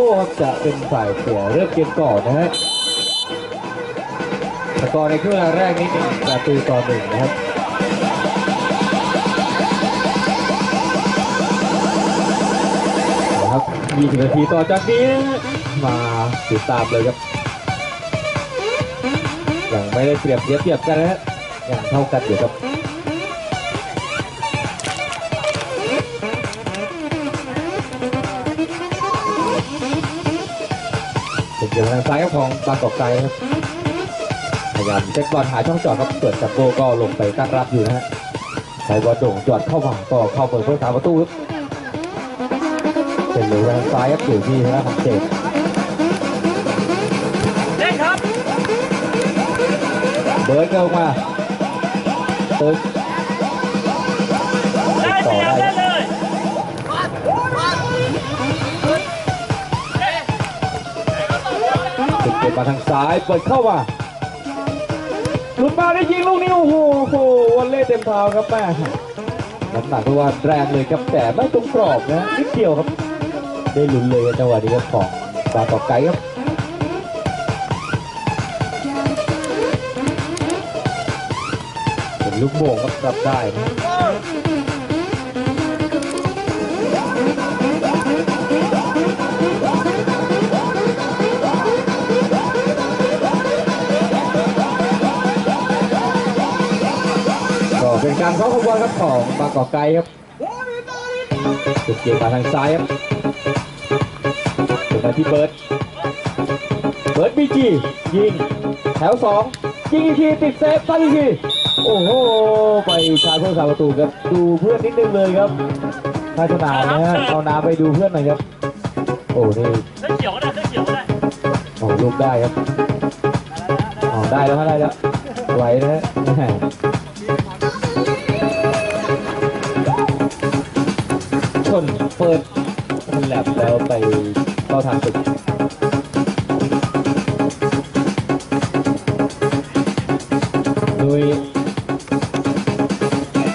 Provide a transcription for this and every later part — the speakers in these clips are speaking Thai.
บ้ครับจะเป็นฝ่ายเสียเริ่มเกมก่อนนะฮะสกอร์ในครึ่งเวลาแรกนี้หนึ่งประตูต่อหนึ่งนะครับครับ20นาทีต่อจากนี้มาติดตามเลยครับยังไม่ได้เปรียบเสียเปรียบกันนะฮะยังเท่ากันอยู่ครับ เป็นเกมทางซ้ายครับของบางกอกไกรครับพยายามเช็คบอลหาช่องจอดครับเปิดจับโบก็ลงไปตั้งรับอยู่นะฮะใช้บอลโด่งจอดเข้ามาก็เข้าเปิดเพื่อทางประตูครับเป็นเหลือทางซ้ายครับอยู่ที่ทางด้านของเจดเล่นครับ เบิร์ดเกิลมาเติร์ดได้พยายามเล่นเลย ติดเกมมาทางซ้ายเปิดเข้ามาหลุดมาได้ยิงลูกนี้โอ้โหวันเล่เต็มเท้าครับแม่น้ำหนักตัวแรงเลยครับแต่ไม่ตรงกรอบนะนิดเดียวครับ ได้ลุ้นเลยจังหวะนี้ครับของบางกอไก่ครับเป็นลูกโป่งครับรับได้ ก็เป็นการเข้าขบวนครับของบางกอกไก่ครับจุดเกี่ยวมาทางซ้ายครับเป็นมาที่เบิร์ดเบิร์ดบีจียิงแถวสองยิงอีกทีติดเซฟตั้งอีกทีโอ้โหไปชาร์จเพื่อสาประตูครับดูเพื่อนนิดนึงเลยครับท่าสนามนะฮะเอาน้ำไปดูเพื่อนหน่อยครับโอ้นี่เสื้อเขียวก็ได้เสื้อเขียวก็ได้โอ้ลูกได้ครับอ๋อได้แล้วฮะได้แล้วไหวนะฮะ ชนเปิดมันแลบแล้วไปเข้าทางตึกโดย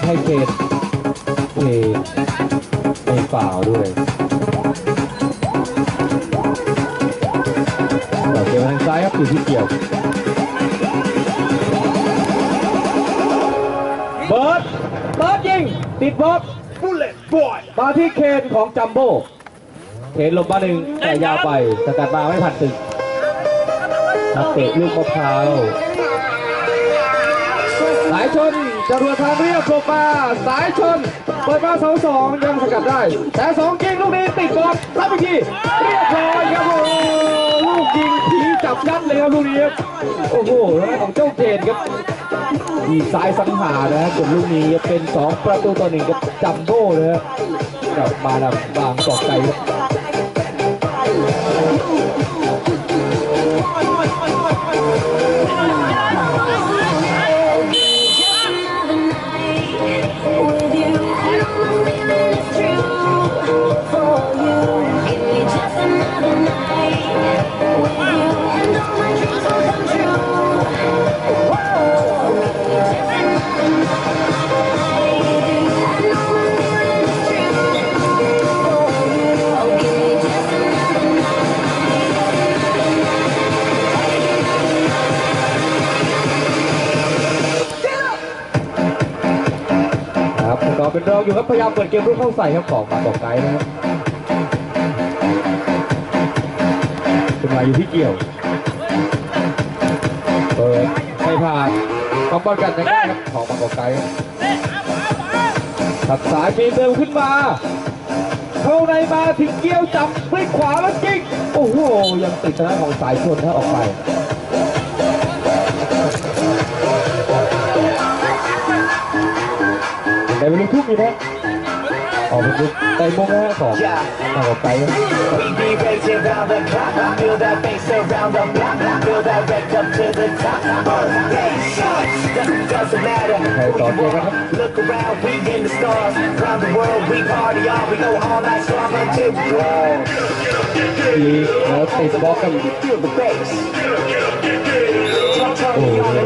ให้เขตเขตในฝ่าวด้วยต่อเกมทางซ้ายครับอยู่ที่เกี่ยวเบิร์ดเบิร์ดยิงติดบล็อก มาที่เคนของจัมโบ้เคนลงมาหนึ่งแต่ยาวไปสกัดมาไม่ผ่านตึกนักเตะลูกมะพร้าวสายชนจรวดทางเรียบโลมาสายชนเปิดมาเสาสองยังสกัดได้ แต่สองยิงลูกนี้ติดบอกรับอีกทีเรียบร้อยครับโอ้ลูกยิงผีจับยัดเลยครับลูกนี้โอ้โหแล้วของเจ้าเจนครับอีซ้ายสังหารนะฮะส่วนลูกนี้เป็น2ประตูต่อหนึ่งกับจัมโบ้นะฮะกลับ มาดาบา ครับพยายามเปิดเกมรุกเข้าใส่ครับของบางกอกไก่นะครับขึ้นมาอยู่ที่เกี่ยว เปิดไม่ผ่านต้องบอลกันยังไงครับของบางกอกไก่ครับถัดสายปีนเร็วขึ้นมา เข้าในมาถึงเกี่ยวจับพลิกขวาแล้วยิงโอ้โหยังติดทางด้านของสายชนถ้าออกไป แต่เป็นลูกทุ่งอยู่นะออกเป็นลูกไต่มงนะฮะของบางกอกไก่ครับ We be racing round the clock. Feel that bass around the block. Feel that wreck up to the top. Birthday shots. Doesn't, doesn't matter. Hey, who thought you you are. were- Look around, we in the stars. Around the world, we party on. We go all night strong until we grow. ทีแล้วติดบล็อกกัน Feel the bass. โอ้โหแล้ว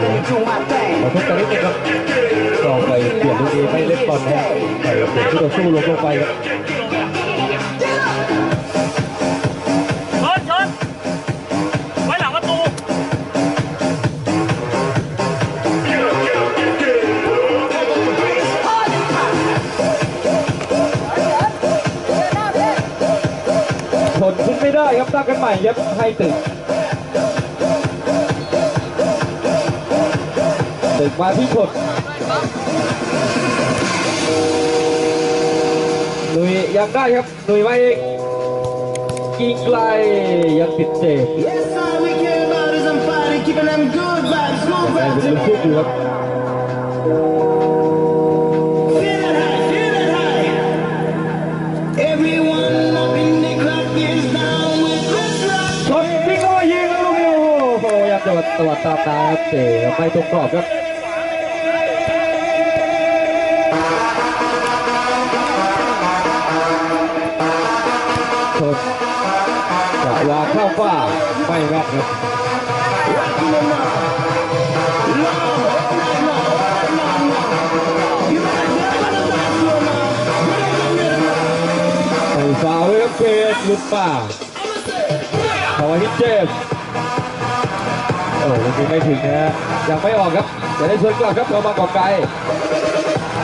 ตอนนี้เก็บครับกองไปเปลี่ยนดูดีไม่เล่นบอลนะไปเปลี่ยนตัวสู้ลงลงไปครับทนขึ้นไม่ได้ครับตั้งกันใหม่ครับให้ตึก ตึกมาที่ชนหนุยยังได้ครับหนุยมาเองกิงไกลยังติดเจ็บ Yes, all we care about is I'm fighting, keeping them good vibes, good แต่ vibes. เป็นลูกฟุกอยู่ครับ Feel it high, feel it high. Everyone up in the club is down with this rock. ชนทิ้งเข้ามายิงแล้วลูกนี้โอ้โหยังจะตวัดตามตาครับเตะไม่ตรงกรอบครับ ชนจะวางเข้าฟ้าไม่แม่นครับ Rocking them up. Long, all night long, all night long. You better get on the dance floor now. Bring the rhythm up. ใส่ฟาวเลยครับเกมลุดป่าข้ามาที่เจมโอ้ลูกนี้ไม่ถึงนะฮะยังไม่ออกครับจะได้ชวนกลับครับเรามากอกไกล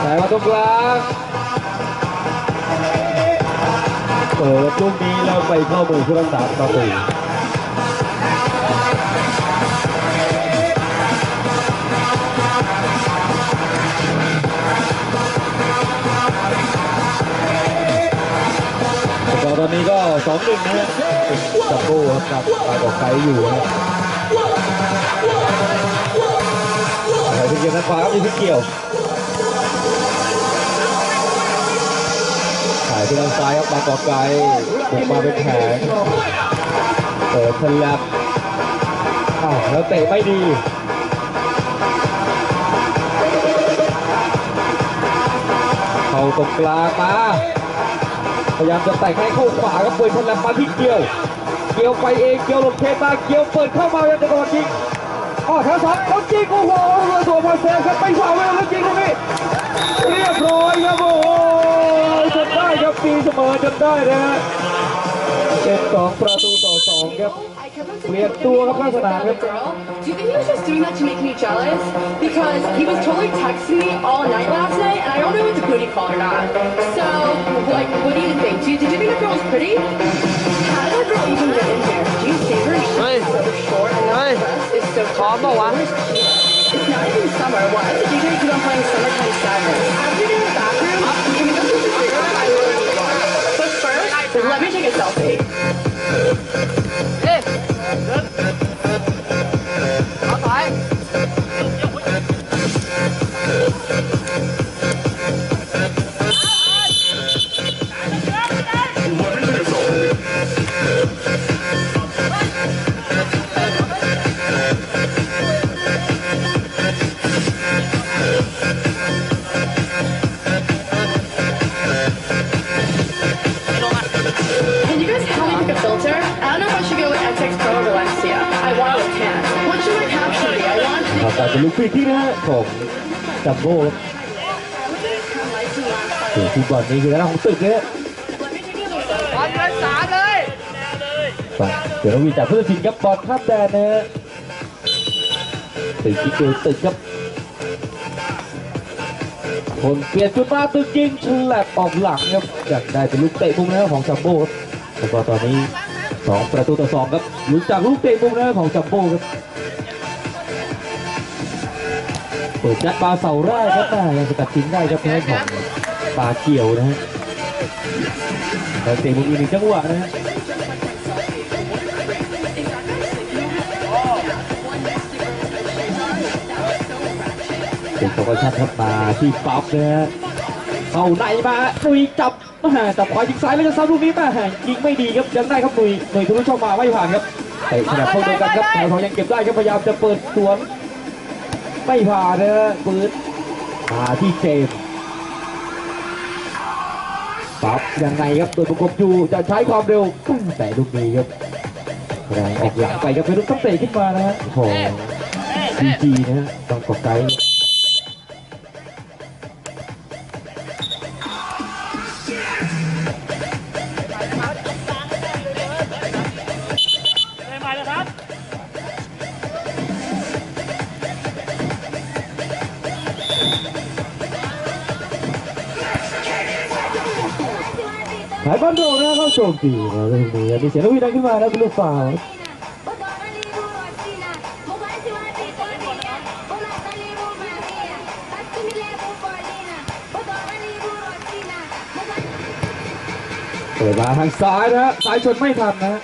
แต่มาตรงกลางเปิดลูกนี้แล้วไปเข้ามือผู้รักษาประตูตอนนี้ก็สองหนึ่งนะจับโบ้ครับกับมากออกไกลอยู่นะอะไรที่เกี่ยวนักขวาครับมีที่เกี่ยว ถ่ายที่ทางซ้ายครับบางกอกไกลบุกมาเป็นแผงเปิดฉลับอ้าวแล้วเตะไม่ดีเข้าตรงกลางมาพยายามจะแต่งให้เข้าขวาครับเปิดฉลับมาที่เกี่ยว เกี่ยวไปเองเกี่ยวลบเทมาเกี่ยวเปิดเข้ามาแล้วจะโดนยิงอ๋อแถวสองเขายิงโอ้โหเรือตัวมาเซฟครับไม่ฝ่าเวลแล้วยิงตรงนี้เรียบร้อยครับโอ้โห ตีเสมอจนได้นะฮะเป็นสองประตูต่อสองครับ I kept on เปลี่ยนตัวครับลักษณะครับ girl. Do you think he was just doing that to make me jealous? Because he was totally texting me all night last night, and I don't know if it's a booty call or not. So, like, what do you think? Do you, did you think the girl was pretty? How did that girl even get in here? Do you see her? She's so short, and that dress is so tight. It's not even summer. Why does the DJ keep on playing Summertime Sadness? After you first, let me take a selfie. เป็นลูกฟรีที่นะฮะของจัมโบ้ครับส่วทีมบอลนี้คือทางด้าของตึกเนะฮะ Let me take a look. ไปเดี๋ยวเราวีจากพุทธศิลป์ครับบอลข้ามแดนนะฮะตึกที่เกิดตึกครับคนเปลี่ยนจุดมาตึกยิงฉลับออกหลังครับอยากได้เป็นลูกเตะมุมนะครับของจัมโบ้ครับแล้วก็ตอนนี้สองประตูต่อสองครับหลุ้นจากลูกเตะมุมนะครับของจัมโบ้ครับ ปิดยัดปลาเสาแรกครับแม่ยังสกัดทิ้งได้ครับทางด้าของปลาเกี่ยวนะฮะแล้วเตะมุมอีกหนึ่งจังหวะนะฮะเด็กโปรโมชั่นครับมาที่ป๊อปนะฮะเข้าในมาหนุยจับมาจับขวายิงซ้ายแล้วจะซ้ำลูกนี้มายิงไม่ดีครับยังได้ครับหนุยหนุยทุกช่องมาไม่ผ่านครับเตะขนาดเข้าเดียวกันครับแต่เขายังเก็บได้ครับพยายามจะเปิดสวน ไม่ผ่านนะฮะปืนมาที่เจมปับยังไงครับตัวประกบอยู่จะใช้ความเร็วตุ้งแต่ลูกนี้ครับแรงออกหลังไปครับเป็นลูกตั้งเตะขึ้นมานะฮะโองดีจีนะฮะต้องกดไกด์ หายบอลโดนนะเข้าโจมตีนะลูกนี้มีเสียงนกหวีดังขึ้นมาแล้วเป็นลูกฟาวเปิดมาทางซ้ายนะฮะซ้ายชนไม่ทันนะฮะ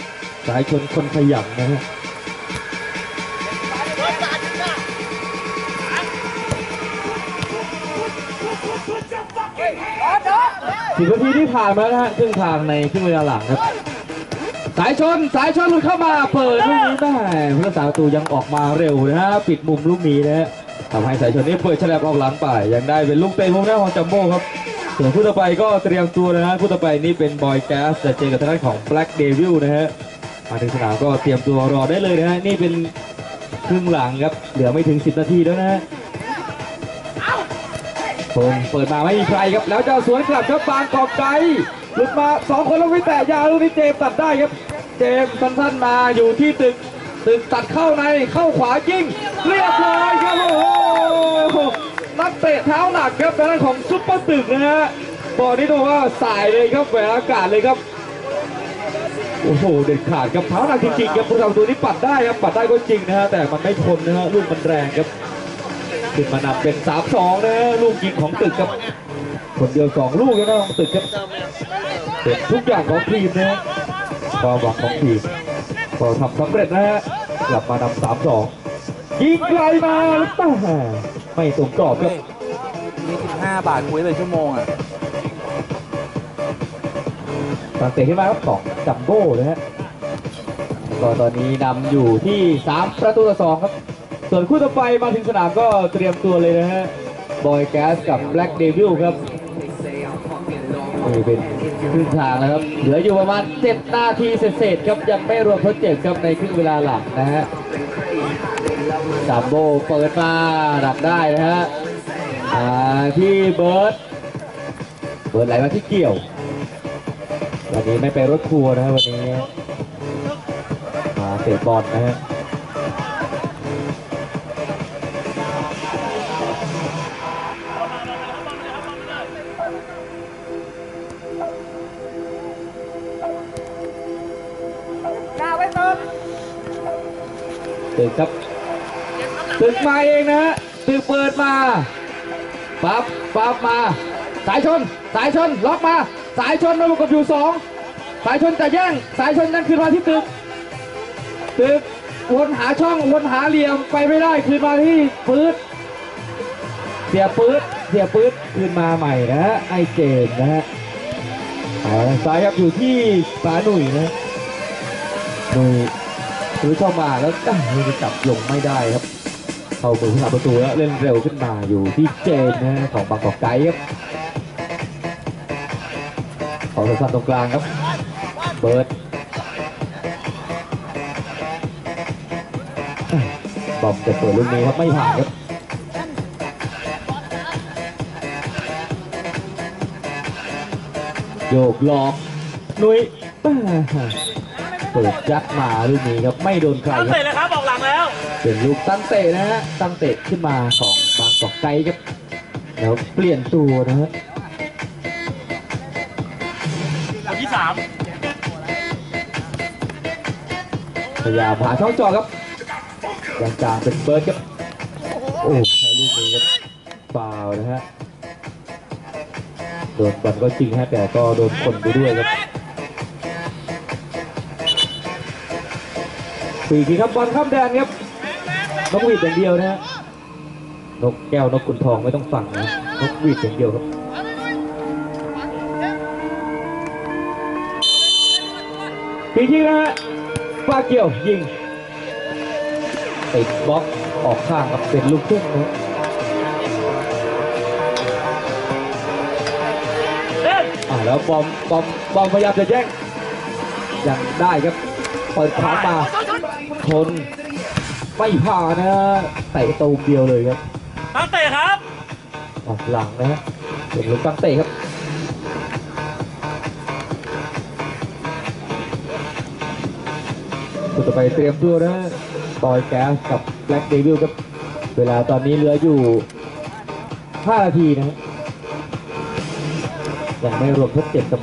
ซ้ายชนคนขยันนะฮะ สิบนาทีที่ผ่านมานะฮะครึ่งทางในครึ่งเวลาหลังครับ สายชนสายชนหลุดเข้ามาเปิดลูกนี้ได้ผู้รักษาประตูยังออกมาเร็วนะฮะปิดมุมลูกนี้นะฮะทำให้สายชนนี้เปิดฉลับออกหลังไปยังได้เป็นลูกเตะมุมหน้าของจัมโบ้ครับส่วนคู่ต่อไปก็เตรียมตัวนะฮะคู่ต่อไปนี่เป็นบอยแกสจะเจอกับทางด้านของ Black Devil นะฮะมาถึงสนามก็เตรียมตัวรอได้เลยนะฮะนี่เป็นครึ่งหลังครับเหลือไม่ถึง 10 นาทีแล้วนะฮะ พงเปิดมาไม่มีใครครับ แล้วจ้าสวนกลับครับบางกอกไกหลุดมาสองคนแล้วไม่แตะยาวลูกนี้เจมส์ตัดได้ครับ เจมส์สั้นๆมาอยู่ที่ตึก ตึกตัดเข้าในเข้าขวายิงเรียบร้อยครับโอ้โหนักเตะเท้าหนักครับทางด้านของซุปเปอร์ตึกนะฮะบอลนี้ต้องว่าสายเลยครับแหวกอากาศเลยครับโอ้โหเด็ดขาดครับเท้าหนักจริงๆครับผู้ทำตัวนี้ปัดได้ครับปัดได้ก็จริงนะฮะแต่มันไม่ทนนะฮะลูกมันแรงครับ ขึ้นมานำเป็น 3-2นะฮะลูกยิงของตึกครับ คนเดียว 2 ลูกแล้วนะของตึกครับเป็นทุกอย่างของทีมนะฮะความหวังของทีมพอทำสำเร็จนะฮะกลับมานำ3-2ยิงไกลมาแต่ไม่ตรงกรอบครับมี15บาทคุยเลยชั่วโมงอะตังเตะขึ้นมาครับของจัมโบ้นะฮะก็ตอนนี้นำอยู่ที่3ประตูต่อ2ครับ ส่วนคู่ต่อไปมาถึงสนามก็เตรียมตัวเลยนะฮะบอยแก๊สกับแบล็กเดวิลครับนี่เป็นครึ่งทางแล้วครับ เหลืออยู่ประมาณ 7 นาทีเศษๆครับ ยังไม่รวมทดเจ็บครับในครึ่งเวลาหลังนะฮะจัมโบ้เปิดมาดักได้นะฮะที่เบิร์ดเบิร์ดไหลมาที่เกี่ยว วันนี้ไม่ไปรถทัวร์นะฮะวันนี้มาเตะบอลนะฮะ ตึกครับตึกมาเองนะฮะตึกเปิดมาปั๊บปั๊บมา สายชน สายชนล็อกมา สายชนมาประกบอยู่สองสายชนจะแย่ง สายชนนั่นคืนมาที่ตึก ตึกวนหาช่องวนหาเหลี่ยมไปไม่ได้คืนมาที่ปื๊ดเสียปื๊ดเสียปื๊ดคืนมาใหม่นะฮะไอเจนนะฮะเอาทางซ้ายครับอยู่ที่ปาหนุ่ยนะหนุ่ย ซื้อเข้ามาแล้วตั้งมือจับลงไม่ได้ครับเข้ามือผู้สาประตูแล้วเล่นเร็วขึ้นมาอยู่ที่เจนนะของบางกอกไกครับขอสั้นๆตรงกลางครับ เบิร์ดบอมจะเปิดลูกนี้ครับไม่ผ่านครับโยกหลอกนุ้ย เปิดยัดมาลูกนี้ครับไม่โดนใครตั้งครับเตะเลยครับออกหลังแล้วเป็นลูกตั้งเตะนะฮะตั้งเตะขึ้นมาของบางกอกไกครับแล้วเปลี่ยนตัวนะฮะคนที่สามพยายามหาช่องจอครับกลางกลางๆเป็นเบิร์ดครับโอ้ใช้ลูกนี้ครับฟาวล์นะฮะโดนบอลก็จริงฮะแต่ก็โดนคนไปด้วยครับ สี่ทีครับบอลข้ามแดนครับนกหวีดอย่างเดียวนะฮะนกแก้วนกขุนทองไม่ต้องฟังนะนกหวีดอย่างเดียวครับปีที่นะฮะฟาเกียวยิงติดบล็อกออกข้างครับเป็นลูกทุ่งนะเล่นอ่าแล้วบอมบอมบอมพยายามจะแย่งยังได้ครับเปิดขวามา ชน ไม่ผ่านนะเตะตูมเดียวเลยครับตั้งเตะครับออกหลังนะฮะเป็นลูกตั้งเตะครับตัวต่อไปเตรียมตัวนะฮะบอยแก๊สกับแบล็กเดวิลครับ เวลาตอนนี้เหลืออยู่ 5 นาทีนะฮะยังไม่รวมทดเจ็บครับ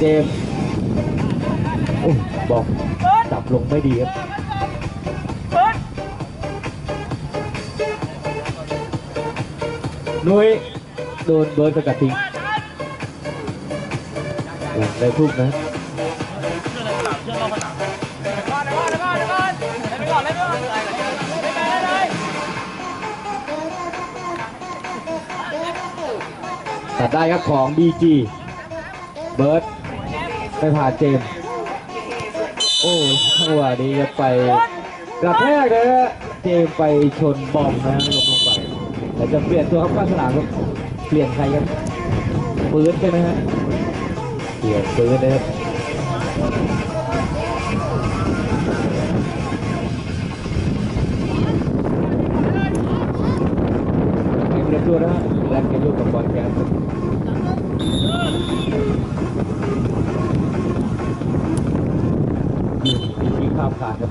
เจมโอ้บอกจับลงไม่ดีครับนุ้ยโดนเบิร์ดสกัดทิ้งหลังได้ทุกนะตัดได้ครับของ BG เบิร์ด ไปผ่านเจม โอ้จังหวะนี้ครับไปกระแทกเลยฮะเจมไปชนบอมนะล้มลงไปแต่จะเปลี่ยนตัวครับข้างสนามครับเปลี่ยนใครครับปืนใช่ไหมฮะเปลี่ยนปืนเลยครับเกมเรียบตัวนะฮะแลนเกมลูกกับบอลแคส งยิงข้ามขาดครับ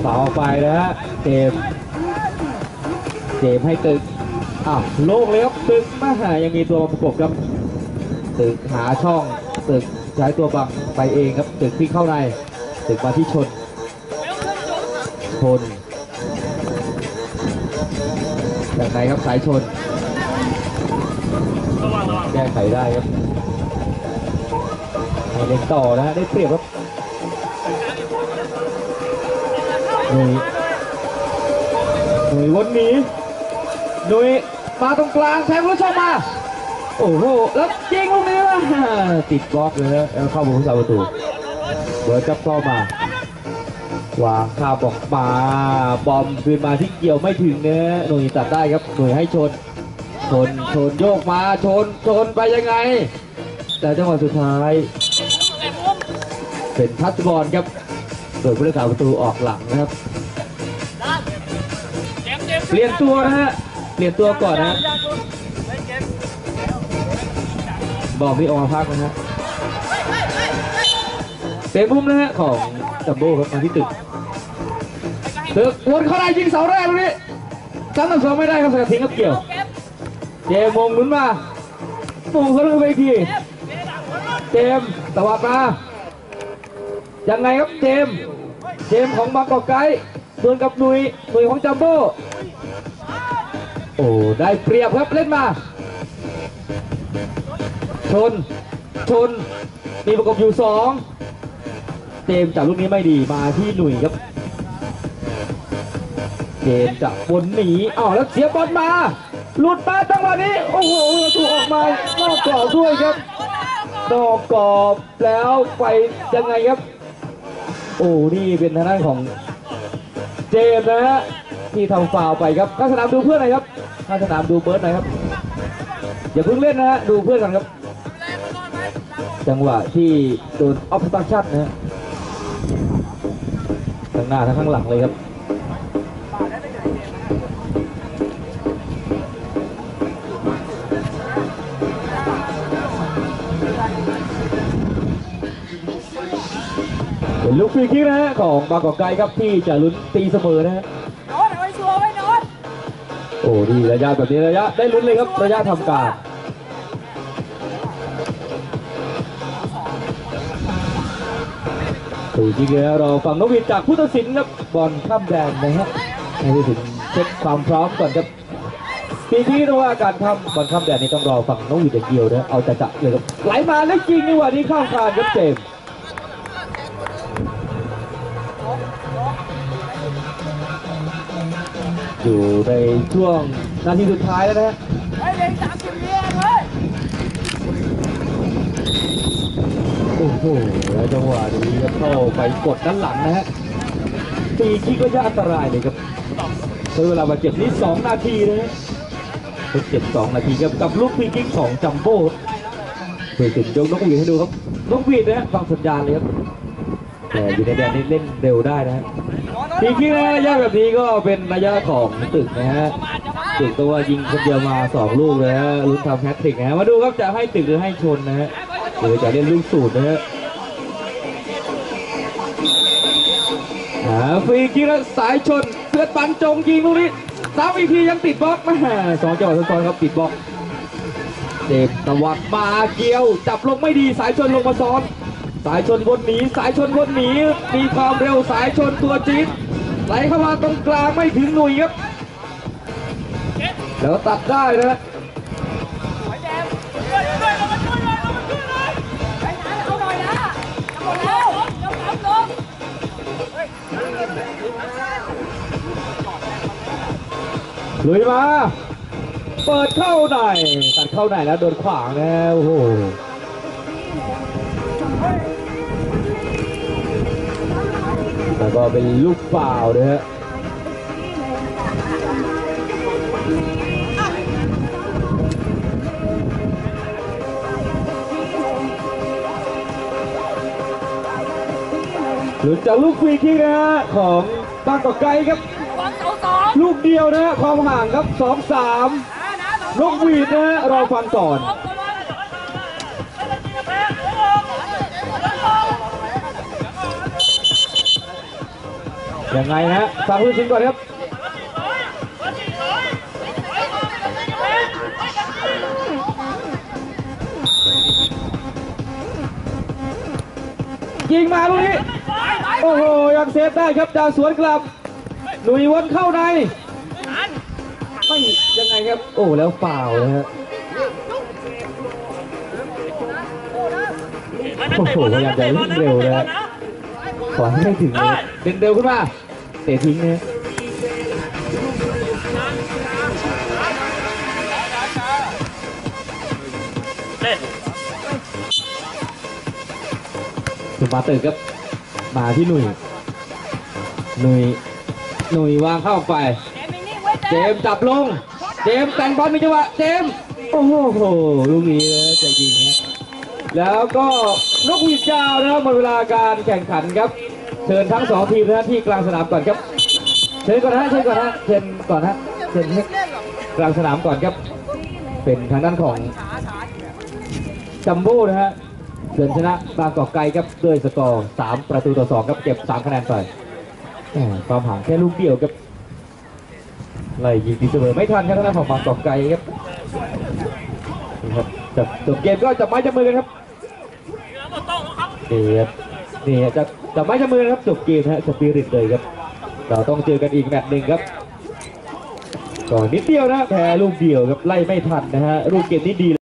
เสาไปนะฮะเจมส์เจมส์ให้ตึกอ้าวโล่งเลยครับตึกมาหายังมีตัวประกบครับตึกหาช่องตึกใช้ตัวบังไปเองครับตึกพลิกเข้าในตึกมาที่ชนชน จากไหนครับสายชนแก้ไขได้ครับให้เล่นต่อนะฮะได้เปรียบครับหนุยหนุยวนหนีหนุยมาตรงกลางแทงลูกช่องมา โอ้โหแล้วยิงลูกนี้มาติดบล็อกเลยนะแล้วเข้าบนผู้สาประตูเบิร์ดจับเข้ามาวางข้ามออกมาบอม คืนมาที่เกี่ยวไม่ถึงเนื้อหนุยตัดได้ครับหนุยให้ชน ชนชนโยกมาชนชนไปยังไง แต่จังหวะสุดท้าย เป็นทัชบอลครับโดยผู้รักษาประตูออกหลังนะครับเปลี่ยนตัวนะฮะเปลี่ยนตัวก่อนนะฮะบอกพี่ออกมาพักนะฮะเตะมุมนะฮะของจัมโบ้ครับมาที่ตึก ตึกวนเข้าได้ยิงเสาแรกตรงนี้ซ้ำต่อสองไม่ได้ครับสกัดทิ้งครับเกี่ยว เจมมงหนุนมาโมงเขาลงไปอีกทีเจมส์ตวัดมายังไงครับเจม เจมของบางกอกไกด์ดวลกับหนุยหนุยของจัมโบ้โอ้ได้เปรียบครับเล่นมา ชน ชน มีประกบอยู่สอง เจมจับลูกนี้ไม่ดีมาที่หนุยครับ เจมจับบนหนีอ้าวแล้วเสียบอลมา หลุดมาจังหวะนี้ โอ้โหถูกออกมานอกกรอบด้วยครับนอกกรอบแล้วไปยังไงครับ โอ้นี่เป็นทางด้านของเจมนะฮะที่ทำฟาวไปครับข้าสนามดูเพื่อนหน่อยครับข้าสนามดูเบิร์ดหน่อยครับ อย่าเพิ่งเล่นนะฮะดูเพื่อนกันครับ จังหวะที่โดนออฟสตัชั่นนะฮะทั้งหน้าทั้งข้างหลังเลยครับ เป็นลูกฟรีคิกนะฮะของบางกอกไกครับที่จะลุ้นตีเสมอนะฮะโอ้ดีระยะแบบนี้ระยะได้ลุ้นเลยครับระยะทำการ ถูกจริงๆแล้วเราฝั่งนกหวีดจากผู้ตัดสินครับบอลข้ามแดนนะฮะให้ผู้ตัดสินเช็คความพร้อมก่อนครับปีที่เราว่าการทำบอลข้ามแดนนี้ต้องรอฝั่งนกหวีดอย่างเดียวนะเอาจะจะเลยครับไหลมาแล้วจริงนี่ว่านี้ข้ามคานครับเจมส์ อยู่ในช่วงนาทีสุดท้ายแล้วนะฮะโอ้โหแล้วจังหวะนี้ครับเข้าไปกดด้านหลังนะฮะตีคิกก็ยากอันตรายเลยครับใช้เวลาบาดเจ็บนี้2นาทีนะฮะทดเจ็บ2นาทีครับกับลูกฟรีคิกของจัมโบ้เพื่อถึงยกนกหวีดให้ดูครับนกหวีดนะฮะฟังสัญญาณเลยครับแต่อยู่ในแดนนี้เล่นเร็วได้นะฮะ ทีคิดระยะแบบนี้ก็เป็นระยะของตึกนะฮะตึกตัวยิงคนเดียวมาสองลูกเลยฮะลุ้นทำแฮตทริกนะฮะมาดูครับจะให้ตึกหรือให้ชนนะฮะหรือจะเล่นลูกสูตรนะฮะอ่าฟรีคิกแล้วสายชนเพื่อปันจงยิงลูกนี้สามอีกทียังติดบล็อกมาสองจังหวะซ้อนครับติดบล็อกเด็กตะวัดมาเกี่ยวจับลงไม่ดีสายชนลงมาซ้อน สายชนวนหนีสายชนวนหนีมีความเร็วสายชนตัวจี๊ดไหลเข้ามาตรงกลางไม่ถึงหนุ่ยครับแล้วตัดได้นะลุยมา เปิดเข้าไหนตัดเข้าไหนแล้วโดนขวางแล้วโอ้โห แล้วก็เป็นลูกเปล่านะฮะหลุดจากลูกฟรีคิกนะฮะของบางกอกไกรครับลูกเดียวนะฮะความห่างครับสองสามนกหวีดนะฮะรอฟังก่อน ยังไงฮะฟังผู้ชิงก่อนครับยิงมาลูกนี้ โอ้โห ยังเซฟได้ครับดาวสวนกลับหลุยวนเข้าในไม่ยังไงครับ โอ้ แล้วเปล่านะฮะโอ้โหยายามจะเล่นเร็วนะ ขอให้ไม่ถึงเลยเดินเร็วขึ้นมาเตะทิ้งนะเล่นสุมาตื่นครับ มาที่หนุ่ยหนุ่ยหนุ่ยวางเข้าไป เจมส์จับลง เจมส์แต่งบอลมีจังหวะเจมส์โอ้โห ลูกนี้นะจะยิงนะแล้วก็ นกหวีดยาวนะครับหมดเวลาการแข่งขันครับ เชิญทั้งสองทีมนะที่กลางสนามก่อนครับ เชิญก่อนนะเชิญก่อนนะเชิญก่อนนะเชิญให้กลางสนามก่อนครับ เป็นทางด้านของจัมโบ้นะฮะเชิญชนะบางกอกไกรครับด้วยสกอร์3ประตูต่อ2ครับเก็บ3คะแนนไปความห่างแค่ลูกเดียวครับไล่ยิงตีเสมอไม่ทันครับทางด้านของบางกอกไกรครับนี่ครับจบจบเกมก็จับไม้จับมือกันครับ นี่ครับนี่จะจะไม้จับมือนะครับจบเกมฮะสปิริตเลยครับ เราต้องเจอกันอีกแมตช์หนึ่งครับก่อนิดเดียวนะแพ้ลูกเดียวครับไล่ไม่ทันนะฮะลูกเกมนี้ดี